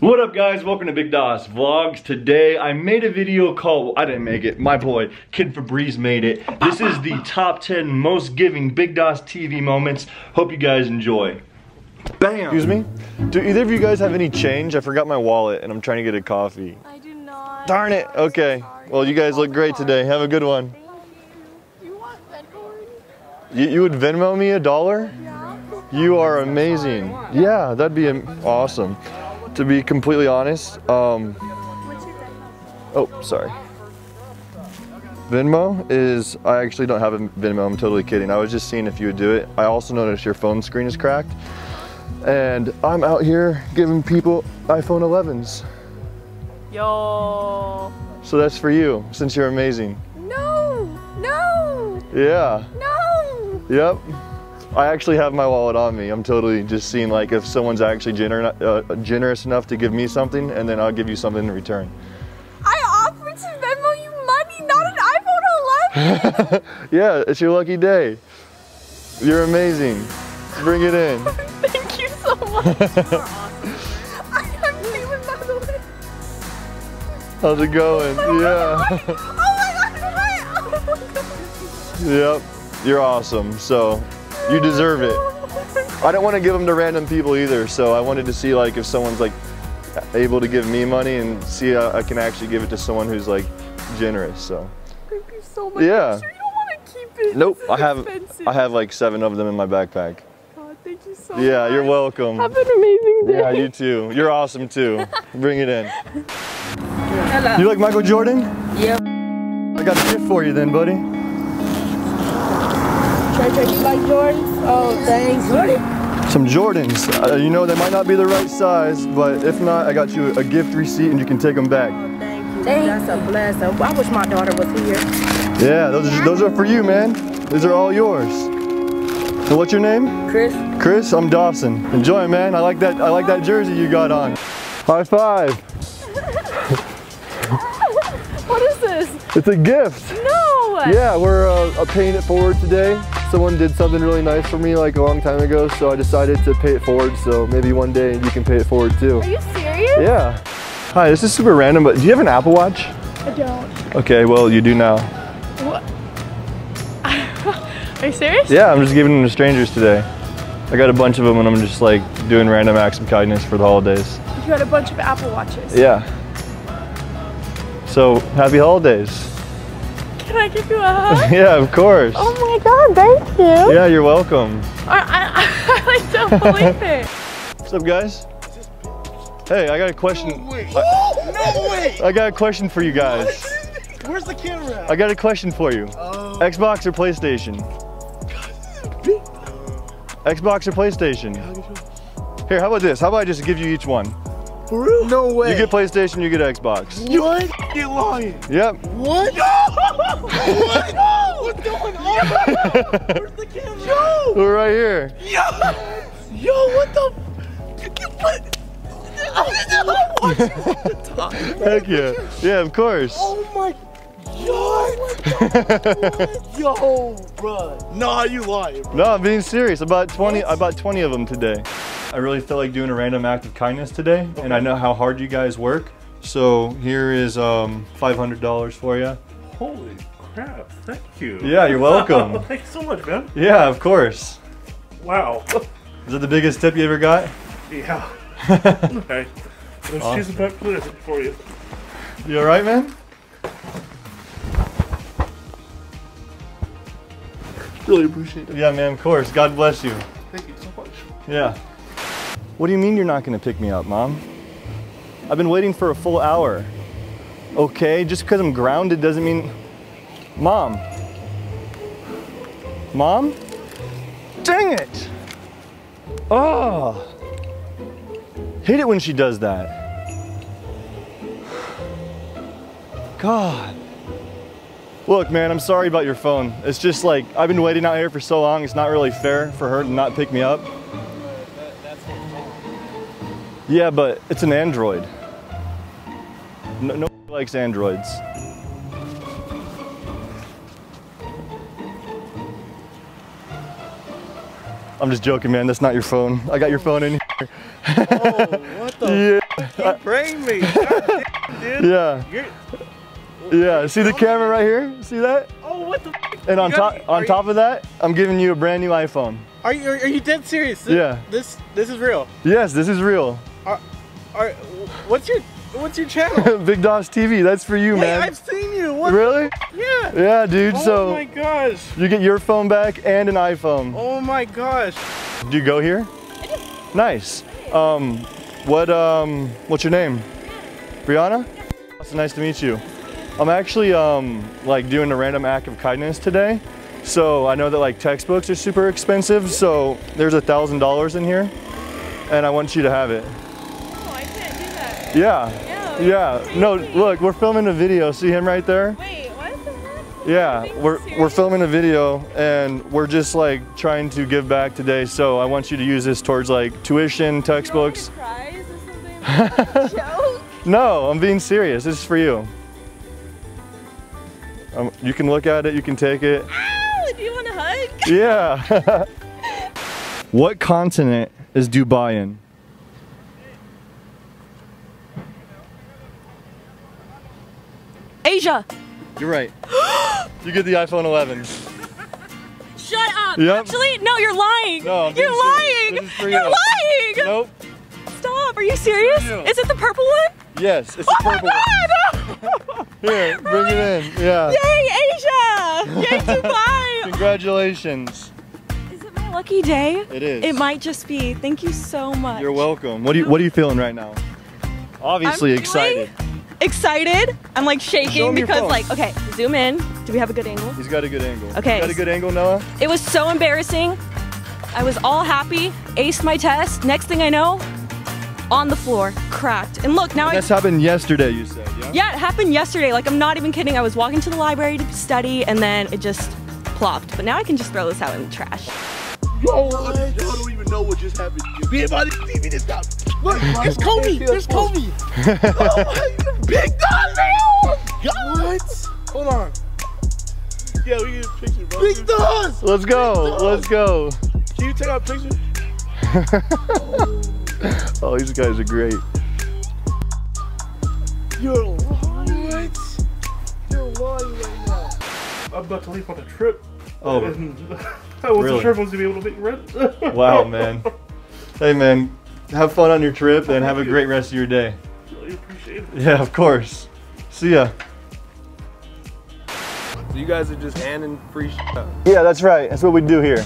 What up guys, welcome to Big Daws Vlogs. Today I made a video called, I didn't make it, my boy Kid Febreze made it. This is the top 10 most giving Big Daws TV moments. Hope you guys enjoy. Bam! Excuse me? Do either of you guys have any change? I forgot my wallet and I'm trying to get a coffee. I do not. Darn it, okay. Well you guys look great today, have a good one. Thank you. You want Venmo? You, you would Venmo me a dollar? Yeah. You are amazing. Yeah, that'd be awesome. To be completely honest, um, What's your Venmo? Oh, sorry. Venmo is, I actually don't have a Venmo, I'm totally kidding. I was just seeing if you would do it. I also noticed your phone screen is cracked. And I'm out here giving people iPhone 11s. Yo. So that's for you, since you're amazing. No. No. Yeah, No. yep. I actually have my wallet on me. I'm totally just seeing like if someone's actually gener uh, generous enough to give me something and then I'll give you something in return. I offered to Venmo you money, not an iPhone 11. yeah, it's your lucky day. You're amazing. Bring it in. Thank you so much. I am Caitlin, by the way. How's it going? Yeah. Oh my god. Oh my god. yep. You're awesome. So you deserve it. I don't want to give them to random people either. So I wanted to see like if someone's like able to give me money and see how I can actually give it to someone who's like generous. So Thank you so much. Yeah. You sure you don't want to keep it? nope. I have expensive. I have like seven of them in my backpack. God, thank you so Yeah, much. you're welcome. Have an amazing day. Yeah, you too. You're awesome too. Bring it in. Hello. You like Michael Jordan? Yep. I got a gift for you then, buddy. Trey, Trey, you like Jordans? Oh, thanks, buddy. Some Jordans. Uh, you know, they might not be the right size, but if not, I got you a gift receipt and you can take them back. Thank you. That's a blessing. I wish my daughter was here. Yeah, those are, those are for you, man. These are all yours. So what's your name? Chris? Chris, I'm Dawson. Enjoy, man. I like that. I like that jersey you got on. High five. What is this? It's a gift. No! Yeah, we're uh, paying it forward today. Someone did something really nice for me like a long time ago, so I decided to pay it forward. So maybe one day you can pay it forward too. Are you serious? Yeah. Hi, this is super random, but do you have an Apple Watch? I don't. Okay, well, you do now. What? Are you serious? Yeah, I'm just giving them to strangers today. I got a bunch of them and I'm just like doing random acts of kindness for the holidays. You got a bunch of Apple Watches. Yeah. So, happy holidays. Can I give you a hug? yeah, of course. oh my god, thank you. Yeah, you're welcome. I, I, I like don't believe it. What's up, guys? Hey, I got a question. No way! I got a question for you guys. Where's the camera? I got a question for you. Oh, Xbox or PlayStation? Xbox or PlayStation? Here, how about this? How about I just give you each one? For real? No way. You get PlayStation, you get Xbox. what? You're lying. Yep. What? what? What's going on? Where's the camera? Yo! We're right here. Yo! Yo, what the? You can put. Heck yeah. Yeah, of course. Oh my god! Yo, bro. Nah, you lying. Bro. No, I'm being serious. About 20, I bought 20 of them today. I really feel like doing a random act of kindness today, and I know how hard you guys work. So here is um, $500 for you. Holy crap, thank you. Yeah, you're welcome. Thanks so much, man. Yeah, of course. Wow. Is that the biggest tip you ever got? Yeah. okay. There's Awesome. cheese and pepper for you. You alright, man? Really appreciate it. Yeah, man, of course. God bless you. Thank you so much. Yeah. What do you mean you're not gonna pick me up, Mom? I've been waiting for a full hour. Okay, just because I'm grounded doesn't mean. Mom. Mom? Dang it! Oh! Hate it when she does that. God. Look, man, I'm sorry about your phone. It's just like, I've been waiting out here for so long, it's not really fair for her to not pick me up. Yeah, but it's an Android. No, no likes Androids. I'm just joking, man. That's not your phone. I got your phone in here. Oh, what the? Yeah. brain me. God dude. Yeah, You're, yeah. See the camera right here? See that? oh, what the? And on top, on top of that, I'm giving you a brand new iPhone. Are you are you dead serious? This, Yeah. This this is real. Yes, this is real. Are, are what's your what's your channel? Big Daws TV. That's for you, Wait, man. I've seen you. What? Really? Yeah. Yeah, dude. Oh so my gosh. you get your phone back and an iPhone. Oh my gosh. Do you go here? Nice. Um, what um, what's your name? Brianna? It's nice to meet you. I'm actually um, like doing a random act of kindness today. So I know that like textbooks are super expensive. So there's a thousand dollars in here, and I want you to have it. I can't do that. Yeah. Yeah. No, look, we're filming a video. See him right there? Wait, what the heck? Yeah, we're we're filming a video and we're just like trying to give back today. So I want you to use this towards like tuition, textbooks. You want me to prize or something? Joke? No, I'm being serious. This is for you. Um, you can look at it. You can take it. Ow, do you want a hug? Yeah. what continent is Dubai in? Asia. You're right. you get the iPhone 11. Shut up. Yep. Actually, no, you're lying. No, I'm you're lying. serious. This is for You're you. lying. Nope. Stop. Are you serious? Is it the purple one? Yes, it's Oh the my purple one. god! Here, bring it in. Yeah. Yay, Asia! Yay, Dubai! Congratulations. Is it my lucky day? It is. It might just be. Thank you so much. You're welcome. What do you What are you feeling right now? Obviously I'm excited. feeling Excited. I'm like shaking because like, okay, zoom in. Do we have a good angle? He's got a good angle. Okay. You got a good angle, Noah. It was so embarrassing. I was all happy, aced my test. Next thing I know, on the floor, cracked. And look, now I This happened yesterday. You said, yeah. Yeah, it happened yesterday. Like, I'm not even kidding. I was walking to the library to study and then it just plopped. But now I can just throw this out in the trash. Yo, y'all don't even know what just happened. Me and my TV just got. Look, it's Kobe. There's Kobe. oh my, big dog, man. What? Hold on. Yeah, we get a picture, bro. Big dog. Let's go. Let's go. Can you take our picture? Oh, these guys are great. You're lying. You're lying right now. I'm about to leave on a trip. Oh. And I wasn't Really? sure if I was gonna be able to make rent. Wow, man. Hey, man. Have fun on your trip and have a great rest of your day. really appreciate it. Yeah, of course. See ya. So you guys are just handing free shit out. Yeah, that's right. That's what we do here.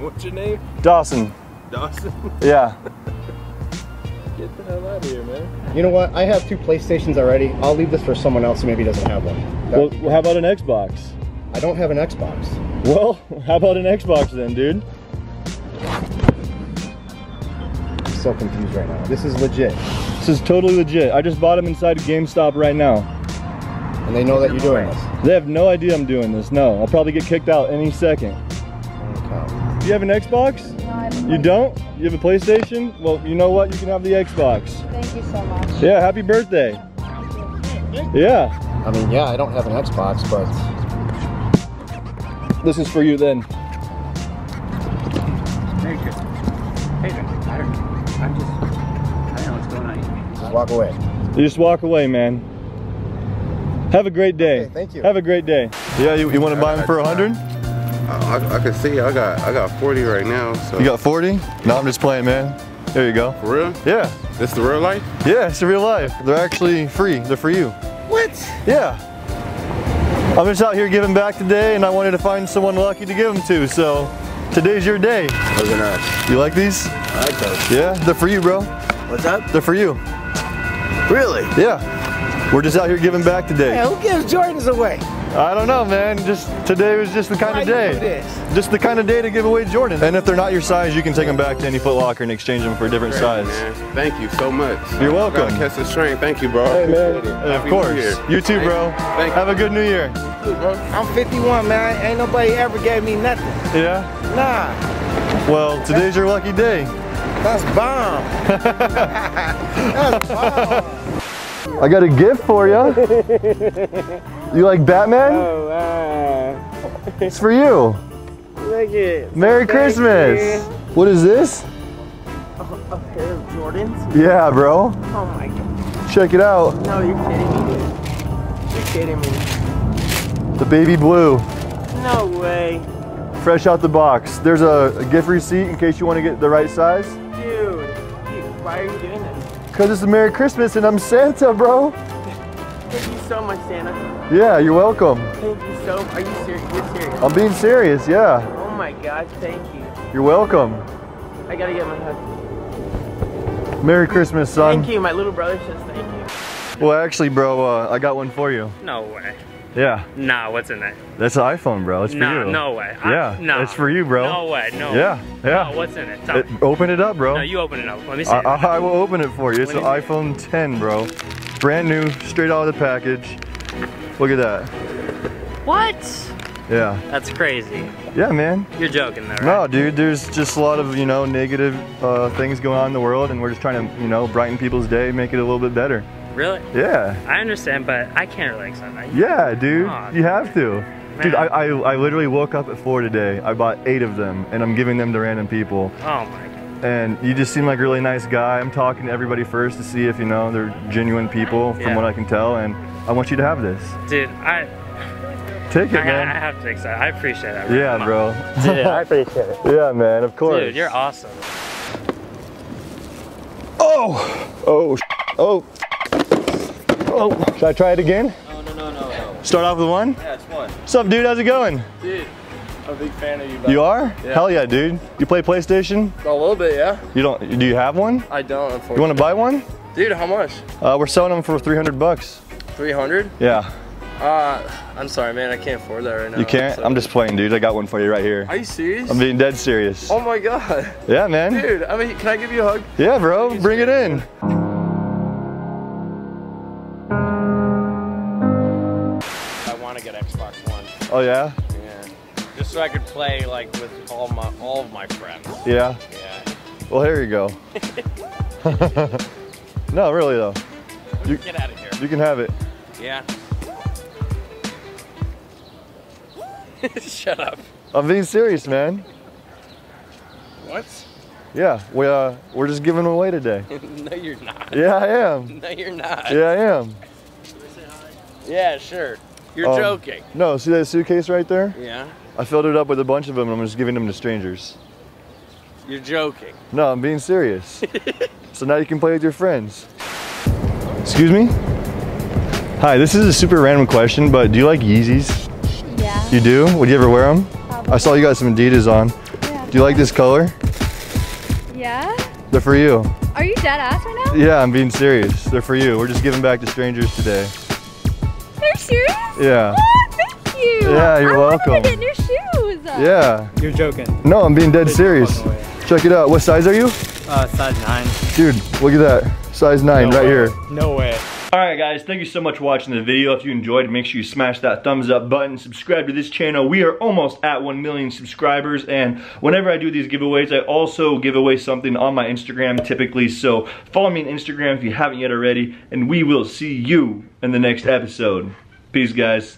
What's your name? Dawson. Dawson. Yeah. Get the hell out of here, man. You know what? I have two PlayStations already. I'll leave this for someone else who maybe doesn't have one. Well, how about an Xbox? I don't have an Xbox. Well, how about an Xbox then, dude? So confused right now. This is legit. This is totally legit. I just bought them inside of GameStop right now. And they know that you're doing this. They have no idea I'm doing this. No, I'll probably get kicked out any second. Okay. Do you have an Xbox? No, You don't? You have a PlayStation? Well, you know what? You can have the Xbox. Thank you so much. Yeah, happy birthday. Yeah, I mean, yeah, I don't have an Xbox, but this is for you then. Just I don't know what's going on here. Just walk away. You just walk away, man. Have a great day. Okay, thank you. Have a great day. Yeah, you, you want to buy them for a hundred? I, I, I can see I got I got 40 right now. So You got 40? No, I'm just playing, man. There you go. for real? Yeah, This the real life? yeah, it's the real life. They're actually free. They're for you. What? Yeah. I'm just out here giving back today, and I wanted to find someone lucky to give them to. So today's your day. Looking at You like these? I like those. Yeah, they're for you, bro. What's up? They're for you. Really? Yeah. We're just out here giving back today. Hey, who gives Jordans away? I don't know, man. Just today was just the kind Why of day. do this? Just the kind of day to give away Jordan. And if they're not your size, you can take them back to any Foot Locker and exchange them for a different size. Man, thank you so much. You're welcome. Catch the train. Thank you, bro. Hey, man. Appreciate. And of Happy New course. Year. You too, bro. Thank you. Have a good new year. I'm 51, man. Ain't nobody ever gave me nothing. Yeah? Nah, Well, today's your lucky day. that's bomb. that's bomb. I got a gift for you. You like Batman? Oh, wow. It's for you. Look at Merry Thank Christmas. you. What is this? A pair of Jordans? Yeah, bro. Oh my god. Check it out. No, you're kidding me, dude. You're kidding me. The baby blue. No way. Fresh out the box. There's a, a gift receipt in case you want to get the right size. Dude. Dude, why are you doing this? Cause it's a Merry Christmas and I'm Santa, bro. Thank you so much, Santa. Yeah, you're welcome. Thank you so Are you serious? You're serious. I'm being serious, yeah. Oh my god, thank you. You're welcome. I gotta get my hug. Merry Christmas, son. Thank you. My little brother says thank you. Well, actually, bro, uh, I got one for you. No way. Yeah, Nah, what's in it? that's an iPhone, bro. It's for Nah, you. no way. I- Yeah, no. it's for you, bro. No way, no. Yeah, yeah. No, what's in it? It- open it up, bro. No, you open it up. Let me see. I. I, I will open it for you. It's an iPhone 10, bro. Brand new, straight out of the package. Look at that. what? Yeah. That's crazy. Yeah, man. You're joking though, No, dude, there's just a lot of, you know, negative uh, things going on in the world, and we're just trying to, you know, brighten people's day, make it a little bit better. Really? Yeah. I understand, but I can't relax on that. Yeah, dude. Aw, you have to. Dude, I, I, I literally woke up at four today. I bought eight of them, and I'm giving them to random people. Oh my god. And you just seem like a really nice guy. I'm talking to everybody first to see if, you know, they're genuine people from Yeah. what I can tell, and I want you to have this. Dude, I, Take I, it, I man. have to accept. I appreciate that. Yeah, Come on. bro. Dude, I appreciate it. yeah, man, of course. Dude, you're awesome. Oh! Oh, sh- oh. Oh. Oh, should I try it again? No, no, no, no, no. Start off with one? Yeah, it's fun. What's up, dude? How's it going? Dude, I'm a big fan of you, bud. You are? Yeah. Hell yeah, dude. You play PlayStation? A little bit, yeah. You don't, do you have one? I don't, unfortunately. You want to buy one? Dude, how much? Uh, we're selling them for 300 bucks. 300? Yeah. Uh, I'm sorry, man. I can't afford that right now. You can't? so- I'm just playing, dude. I got one for you right here. Are you serious? I'm being dead serious. Oh my god. Yeah, man. Dude, I mean, can I give you a hug? Yeah, bro. Bring it in. To get Xbox One. Oh, yeah? Yeah. Just so I could play like with all my all of my friends. Yeah. Yeah. Well, here you go. no, really, though. You, Get out of here. you can have it. Yeah. Shut up. I'm being serious, man. What? Yeah, we, uh, we're just giving away today. no, you're not. Yeah, I am. No, you're not. Yeah, I am. Yeah, sure. You're Um, joking. No, see that suitcase right there? Yeah. I filled it up with a bunch of them and I'm just giving them to strangers. You're joking. No, I'm being serious. so now you can play with your friends. Excuse me? Hi, this is a super random question, but do you like Yeezys? Yeah. You do? Would you ever wear them? I saw you got some Adidas on. Yeah. Do you like this color? Yeah? They're for you. Are you dead ass right now? Yeah, I'm being serious. They're for you. We're just giving back to strangers today. Are you serious? Yeah. Oh, thank you. Yeah, you're I welcome. wanted to get new shoes. Yeah. You're joking. No, I'm being dead serious. Check it out. What size are you? Uh, size 9. Dude, look at that. Size 9 No right way. here. No way. Alright guys, thank you so much for watching the video. If you enjoyed, make sure you smash that thumbs up button, subscribe to this channel. We are almost at 1 million subscribers and whenever I do these giveaways, I also give away something on my Instagram typically. So follow me on Instagram if you haven't yet already and we will see you in the next episode. Peace guys.